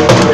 you.